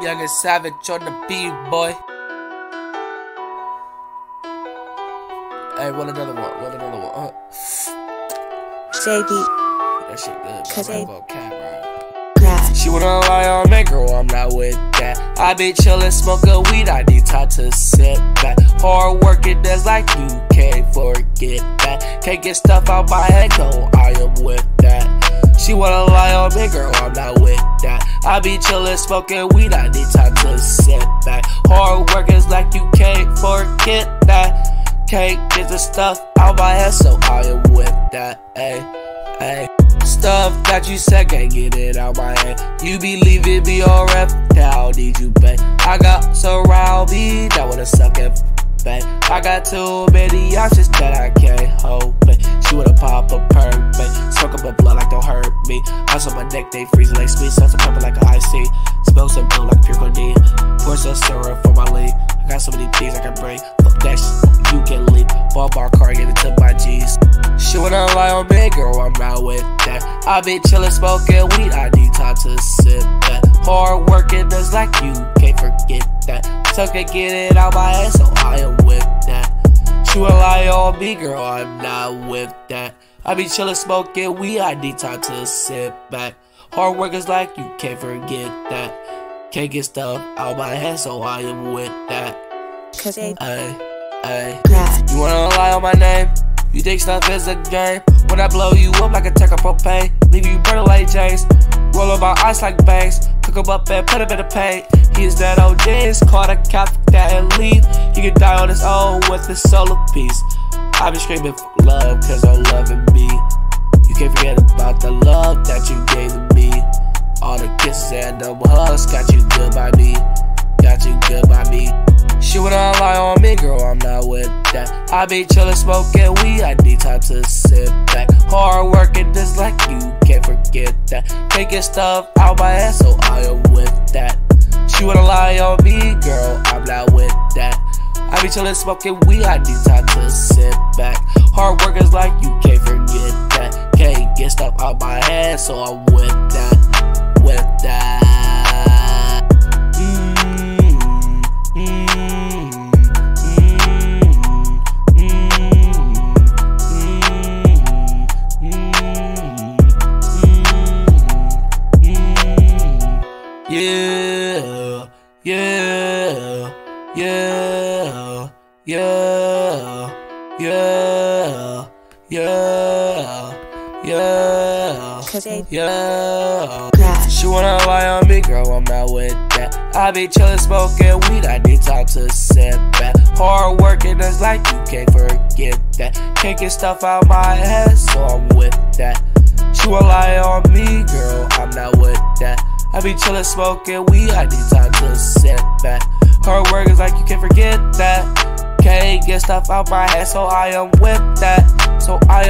Youngin Savage on the beat, boy. Hey, roll another one. Roll another one. Uh. JB. That shit good. Cause Go cat, bro. She wanna lie on me, girl, I'm not with that. I be chillin', smoking weed, I need time to sit back. Hard working, that's like you can't forget that. Can't get stuff out my head, no, I am with that. She wanna lie on me, girl, I'm not with that. I be chillin', smoking weed, I need time to sit back. Hard work is like you can't forget that. Can't get the stuff out my head, so I am with that. Ay, ay. Stuff that you said can't get it out my head. You believe it? be leaving me on ref, now need you back. I got surround me, that wanna suck it back. I got too many options that I can't hold back. She wanna pop a perk, back. Smoke up a blood like don't hurt me. Ice on my neck, they freezing like sweet sauce, I'm pumping like an iced tea. Smell some blue like pure codeine. Pour some syrup for my lead. I got so many things I can bring. Fuck that shit, you can leave. Ball bar car, get it to my G's. She wanna lie on me, girl, I'm not with that. I been chillin', smoking weed, I need time to sit that. Hard working, just like you, can't forget that. And get it out my ass, so I. She wanna lie on me, girl, I'm not with that. I be chillin', smoking weed, I need time to sit back. Hard workers like you, can't forget that. Can't get stuff out my head, so I am with that. Cause they Ay, ay. grab. You wanna lie on my name? You think stuff is a game? When I blow you up like a tank of propane, leave you burning like James. Roll up my ice like bangs, cook 'em up and put put 'em in the paint. He's that OJ's, call the cop that and leave. He can die on his own with his solo piece. I been screaming for love, cause I'm loving me. You can't forget about the love that you gave to me. All the kisses and the hugs got you good by me. Got you good by me. She wanna lie on me, girl, I'm not with that. I be chillin', smoking weed, I need time to sit back. Hard working, just like you, can't forget that. Can't stuff out my head, so I am with that. She wanna lie on me, girl, I be chillin', smoking weed, I need time to sit back. Hard workers like you, can't forget that. Can't get stuff out my head, so I'm with that. With that. Yeah, yeah, yeah, yeah, yeah, yeah, yeah, yeah. She wanna lie on me, girl, I'm not with that. I be chillin', smoking weed, I need time to sit back. Hard working, just like you can't forget that. Can't get stuff out my head, so I'm with that. She wanna lie on me, girl, I'm not with that. I be chillin', smoking weed, I need time to get stuff out my head, so I am with that. So I